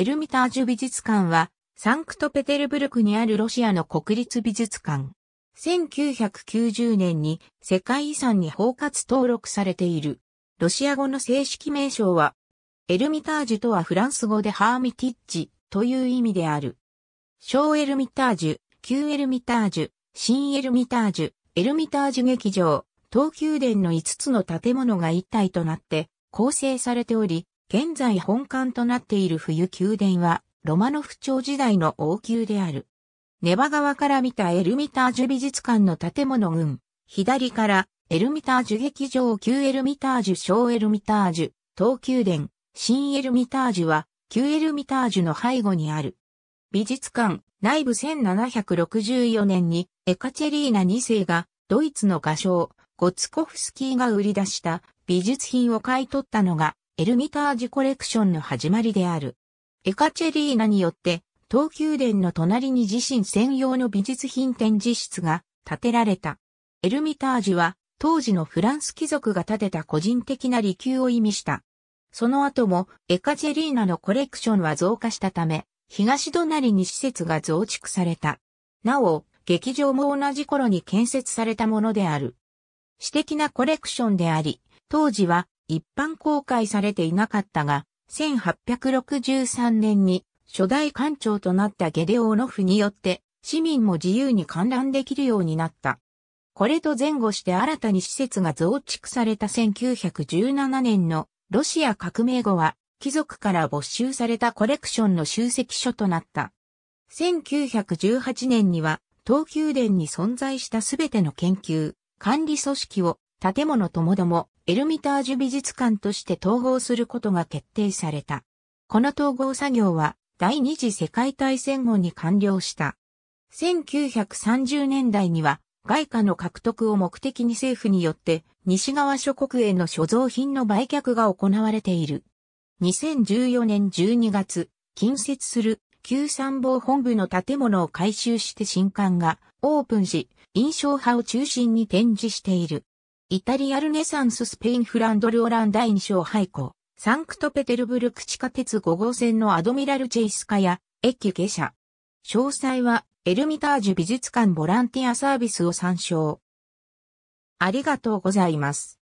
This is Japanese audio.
エルミタージュ美術館は、サンクトペテルブルクにあるロシアの国立美術館。1990年に世界遺産に包括登録されている。ロシア語の正式名称は、エルミタージュとはフランス語でハーミティッジという意味である。小エルミタージュ、旧エルミタージュ、新エルミタージュ、エルミタージュ劇場、東宮殿の5つの建物が一体となって構成されており、現在本館となっている冬宮殿は、ロマノフ朝時代の王宮である。ネバ川から見たエルミタージュ美術館の建物群、左からエルミタージュ劇場旧エルミタージュ小エルミタージュ、東宮殿、新エルミタージュは旧エルミタージュの背後にある。美術館、内部1764年にエカチェリーナ2世がドイツの画商、ゴツコフスキーが売り出した美術品を買い取ったのがエルミタージュコレクションの始まりである。エカチェリーナによって東宮殿の隣に自身専用の美術品展示室が建てられた。エルミタージュは当時のフランス貴族が建てた個人的な利休を意味した。その後もエカチェリーナのコレクションは増加したため、東隣に施設が増築された。なお、劇場も同じ頃に建設されたものである。私的なコレクションであり、当時は一般公開されていなかったが、1863年に初代館長となったゲデオーノフによって市民も自由に観覧できるようになった。これと前後して新たに施設が増築された1917年のロシア革命後は貴族から没収されたコレクションの集積所となった。1918年には東宮殿に存在したすべての研究、管理組織を建物ともどもエルミタージュ美術館として統合することが決定された。この統合作業は第二次世界大戦後に完了した。1930年代には外貨の獲得を目的に政府によって西側諸国への所蔵品の売却が行われている。2014年12月、近接する旧参謀本部の建物を改修して新館がオープンし、印象派を中心に展示している。イタリアルネサンススペインフランドルオラン第2章廃校。サンクトペテルブルク地下鉄5号線のアドミラルチェイスカや駅下車。詳細はエルミタージュ美術館ボランティアサービスを参照。ありがとうございます。